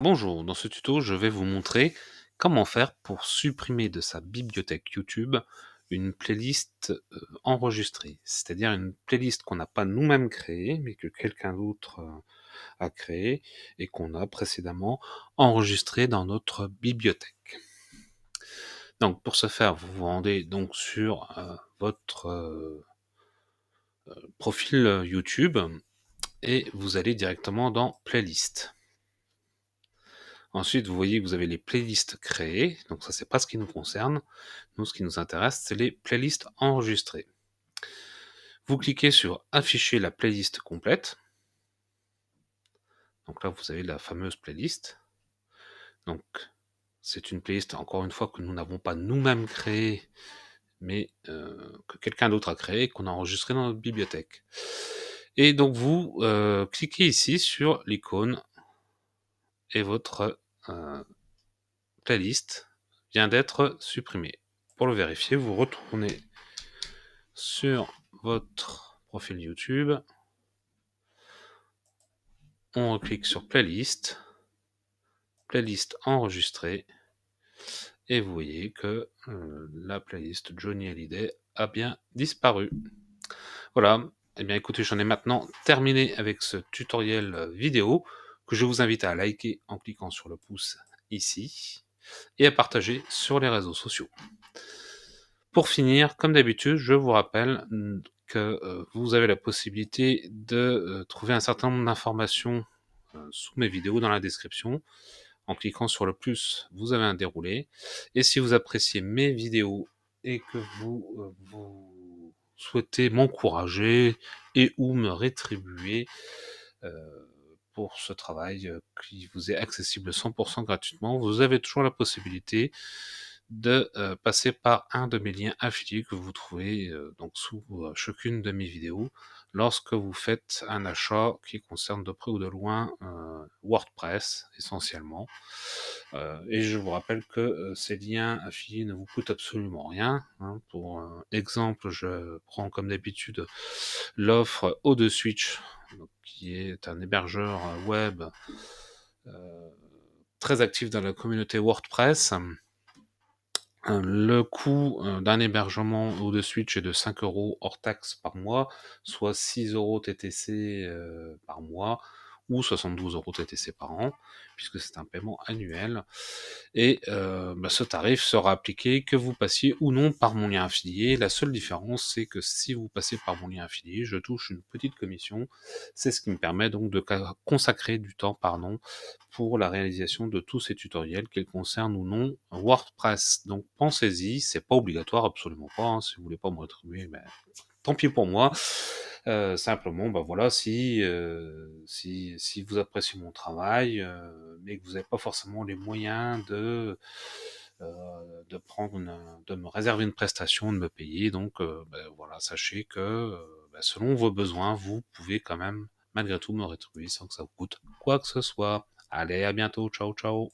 Bonjour, dans ce tuto, je vais vous montrer comment faire pour supprimer de sa bibliothèque YouTube une playlist euh, enregistrée, c'est-à-dire une playlist qu'on n'a pas nous-mêmes créée, mais que quelqu'un d'autre euh, a créée et qu'on a précédemment enregistrée dans notre bibliothèque. Donc pour ce faire, vous vous rendez donc sur euh, votre profil YouTube et vous allez directement dans Playlist. Ensuite, vous voyez que vous avez les playlists créées, donc ça c'est pas ce qui nous concerne. Nous, ce qui nous intéresse, c'est les playlists enregistrées. Vous cliquez sur afficher la playlist complète. Donc là, vous avez la fameuse playlist. Donc, c'est une playlist, encore une fois, que nous n'avons pas nous-mêmes créée, mais euh, que quelqu'un d'autre a créée, qu'on a enregistré dans notre bibliothèque. Et donc, vous euh, cliquez ici sur l'icône et votre euh, playlist vient d'être supprimée. Pour le vérifier, vous retournez sur votre profil YouTube. On clique sur playlist, playlist enregistrée, et vous voyez que euh, la playlist Johnny Hallyday a bien disparu. Voilà, et eh bien écoutez, j'en ai maintenant terminé avec ce tutoriel vidéo que je vous invite à liker en cliquant sur le pouce ici et à partager sur les réseaux sociaux. Pour finir, comme d'habitude, je vous rappelle que euh, vous avez la possibilité de euh, trouver un certain nombre d'informations euh, sous mes vidéos dans la description. En cliquant sur le plus, vous avez un déroulé. Et si vous appréciez mes vidéos et que vous, vous souhaitez m'encourager et ou me rétribuer, pour ce travail euh, qui vous est accessible 100% gratuitement. Vous avez toujours la possibilité de euh, passer par un de mes liens affiliés que vous trouvez euh, donc sous chacune de mes vidéos lorsque vous faites un achat qui concerne de près ou de loin WordPress essentiellement. et je vous rappelle que ces liens affiliés ne vous coûtent absolument rien. Hein. Pour exemple, je prends comme d'habitude l'offre O2 Switch qui est un hébergeur euh, web euh, très actif dans la communauté WordPress. Euh, le coût d'un hébergement ou de Switch est de 5 euros hors taxe par mois, soit 6 euros TTC par mois ou 72 euros TTC par an, puisque c'est un paiement annuel. Et euh, bah, ce tarif sera appliqué que vous passiez ou non par mon lien affilié. La seule différence, c'est que si vous passez par mon lien affilié, je touche une petite commission. C'est ce qui me permet donc de consacrer du temps, pardon, pour la réalisation de tous ces tutoriels, qu'ils concernent ou non WordPress. Donc pensez-y, c'est pas obligatoire, absolument pas. Hein. si vous voulez pas me retrouver, ben, tant pis pour moi. Euh, simplement, bah voilà, si, euh, si, si vous appréciez mon travail, euh, mais que vous n'avez pas forcément les moyens de de prendre de me réserver une prestation, de me payer, donc bah, voilà, sachez que bah, selon vos besoins, vous pouvez quand même malgré tout me rétribuer sans que ça vous coûte quoi que ce soit. Allez, à bientôt, ciao ciao